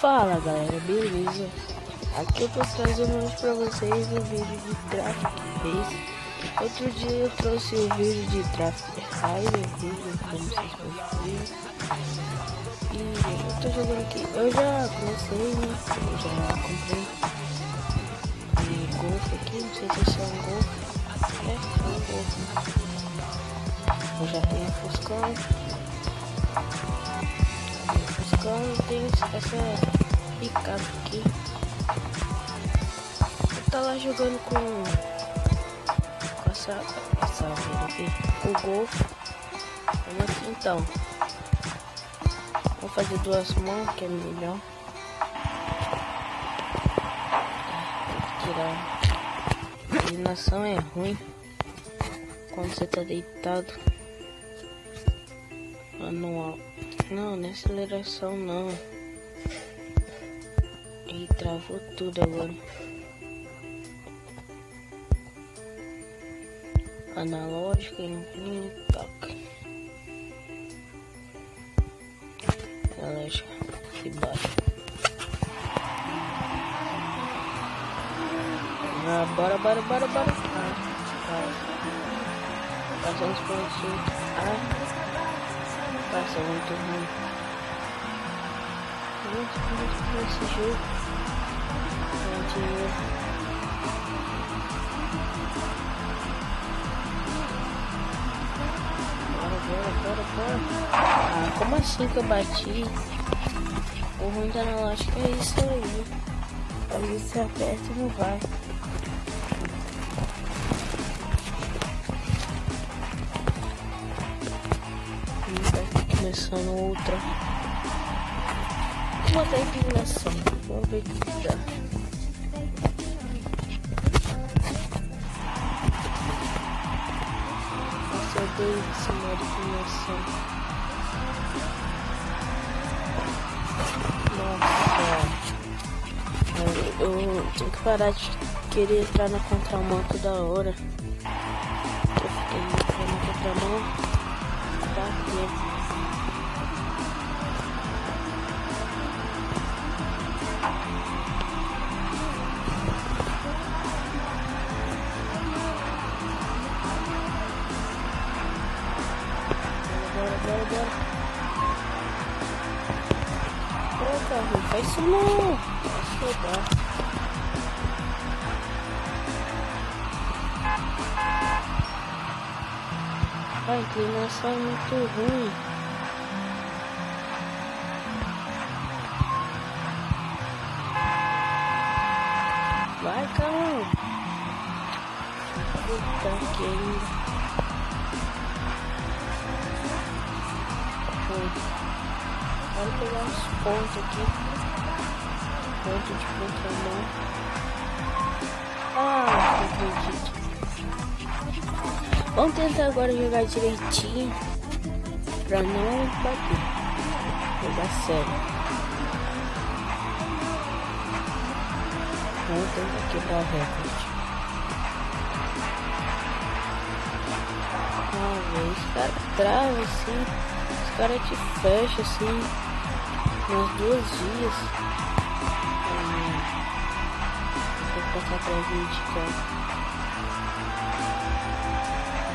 Fala galera, beleza? Aqui eu tô trazendo hoje pra vocês o vídeo de Traffic Race. Outro dia eu trouxe o vídeo de Traffic Highway, vídeo como vocês podem. E eu tô jogando aqui, eu já comecei, né? Eu já comprei um Golf aqui, não sei se é um Golf. É, é um Golf. Eu já tenho Fuscão então tem essa picape aqui. Eu tá lá jogando com, com essa, essa aqui, o Golf. Vamos assim então. Vou fazer duas mãos que é melhor. Tirar. A inclinação é ruim quando você tá deitado. Manual. Não, não é aceleração não. E travou tudo agora. Analógica e não toca. Analógica e baixa. Ah, bora, bora, bora, bora. Ah, para. Passando os pontinhos. Ah. Nossa, muito ruim. Muito ruim esse jogo. Bora. Ah, como assim que eu bati? O ruim da analógica é isso aí. Vezes você aperta e não vai. Começando outra. Uma da inclinação. Vamos ver o que dá. Nossa, eu dei esse de inclinação. Nossa. Eu tenho que parar de querer entrar na contramão toda hora. Eu fiquei entrando na contramão. Carro, faz isso não. Chegar. A inclinação é muito ruim. Vai, caramba. Puta que ainda. Vamos pegar uns pontos aqui. Ponto de contramão. Ah, não acredito. Vamos tentar agora jogar direitinho. Pra não bater. Jogar sério. Vamos tentar quebrar o recorde. Ah, velho, esse cara trava assim. Os caras te fecham assim uns dois dias. Passar pra gente, cara.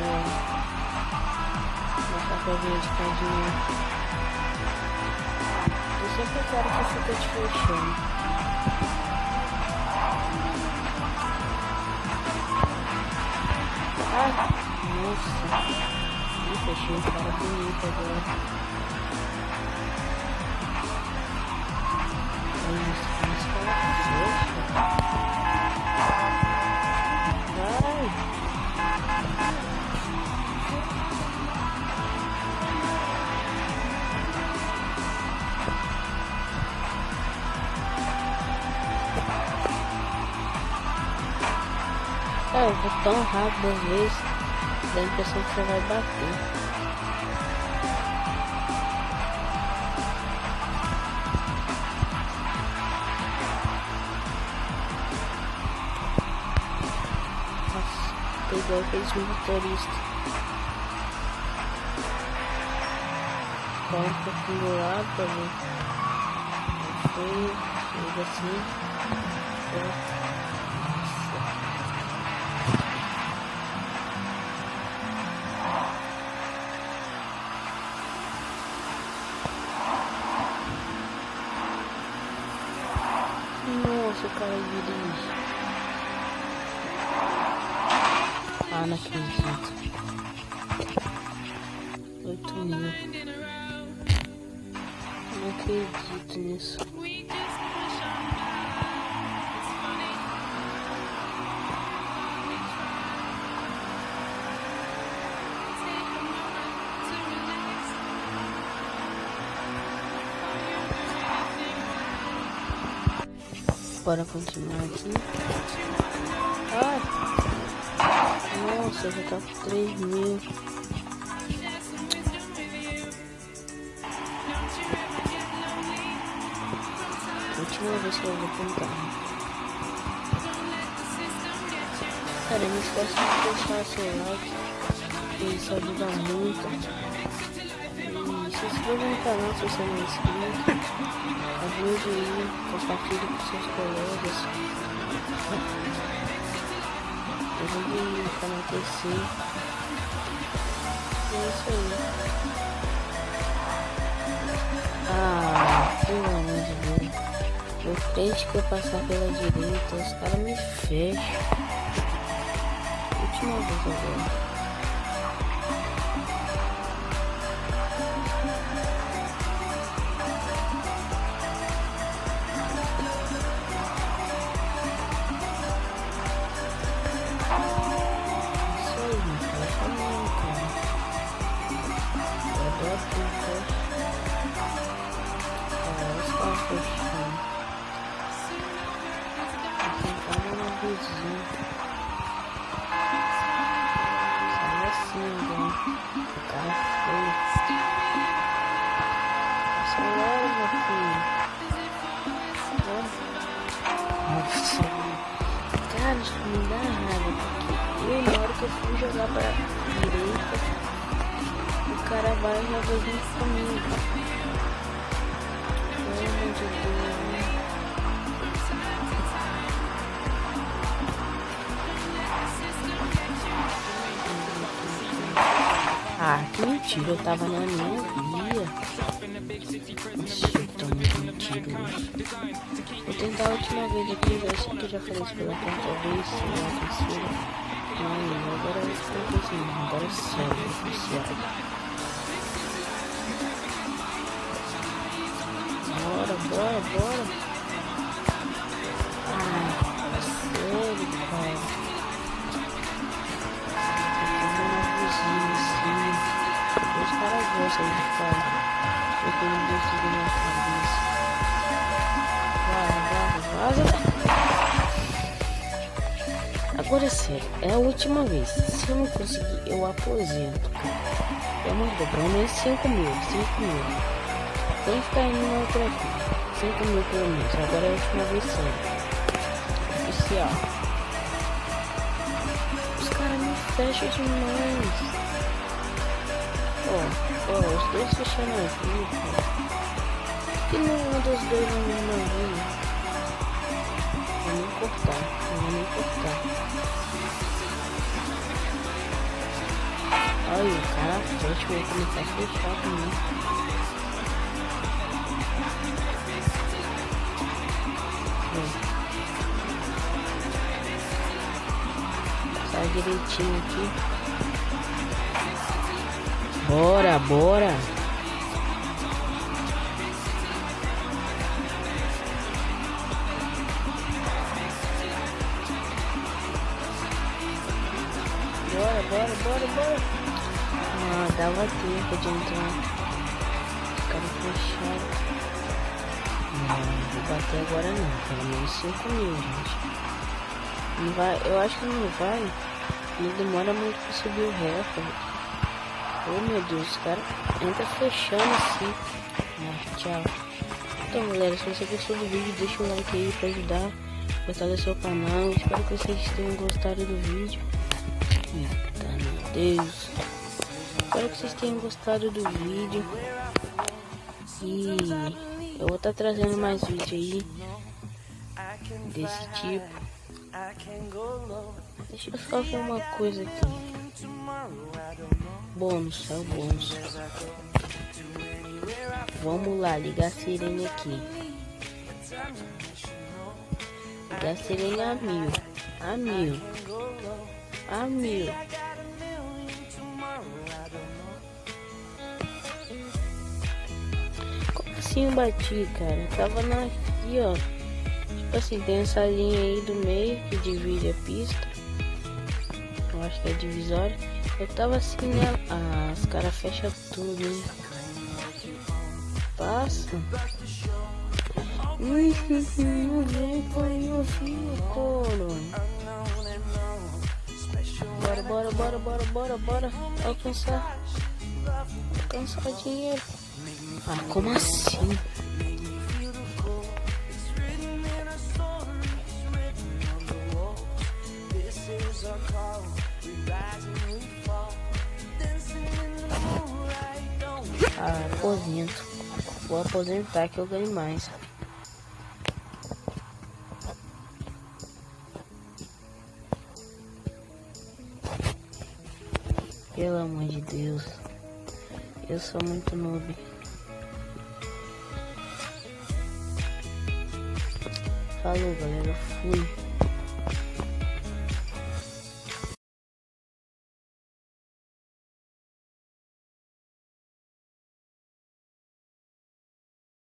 É. Passar pra gente, cadinho. Eu sempre quero que fica te fechando. Ah, nossa. Ih, fechei um cara bonito agora. É, eu vou tão rápido às vezes, dá a impressão que você vai bater. Igual aqueles motoristas. Corre um pouquinho do lado ver. foi, assim. Certo. Nossa, o cara dirige. Ah, não acredito. 8 mil. Não acredito nisso. Bora continuar aqui. Ai! Nossa, já tá com 3 mil. Última vez que eu vou tentar. Cara, não esquece de deixar seu like, isso ajuda muito. Se inscreva no canal se você não é inscrito. Ajude aí, compartilhe com seus colegas. Ajude aí o canal crescer. É isso aí. Ah, pelo amor de Deus. No frente que eu passar pela direita, os caras me fecham. Última vez agora. Cara isso me dá raiva. Eu, na hora que eu fui jogar pra direita, o cara vai e joga junto comigo. Pelo amor de Deus. Ah, que mentira, eu tava na minha via. Nossa, eu tô muito mentiroso. Vou tentar a última vez aqui, já sei que eu já falei isso pela quarta vez, sei lá, a terceira. Não, agora é vez não, agora é sério, oficial. Bora, bora. Ah, sério, cara. Os caras gostam de ficar botando dentro da minha cabeça. Vaza, vaza, vaza. Agora é sério, é a última vez. Se eu não conseguir, eu aposento. É muito bom, pelo menos 5 mil, 5 mil. Que ficar indo outra aqui. 5 mil pelo menos. Agora é a última vez sério. Oficial. Os caras me fecham demais. Ó, ó, os dois fecharam aqui, cara. Que nenhum dos dois não me mandou. Vou nem cortar, vou nem cortar. Olha, o cara fecha, vai começar a fechar direitinho aqui. Bora, bora. Bora, bora, bora, bora. Ah, dava tempo de entrar. Os caras fecharam. Não, vou bater agora não. Pelo menos 5 mil, gente. Não vai, eu acho que não vai. Não demora muito pra subir o recorde. Oh meu Deus, os caras entra fechando assim. Ah, tchau. Então galera, se você gostou do vídeo, deixa o like aí pra ajudar a fortalecer o canal. Espero que vocês tenham gostado do vídeo. Eita, meu Deus. Espero que vocês tenham gostado do vídeo. E Eu vou estar tá trazendo mais vídeo aí desse tipo. Deixa eu só ver uma coisa aqui. Bônus, é o bônus. Vamos lá, ligar a sirene aqui. Ligar a sirene a mil. A mil. A mil. Como assim eu bati, cara? tava na. Aqui, ó. Tipo assim, tem essa linha aí do meio que divide a pista. Acho que é divisória. Eu tava assim, né? Ah, os caras fecham tudo? Passa. Ih, não vem pra meu filho, coro. Bora, bora, bora, bora, bora, bora. Alcançar. Alcançar dinheiro. Ah, como assim? Aposento. Vou aposentar que eu ganho mais. Pelo amor de Deus. Eu sou muito noob. Falou, galera. Fui.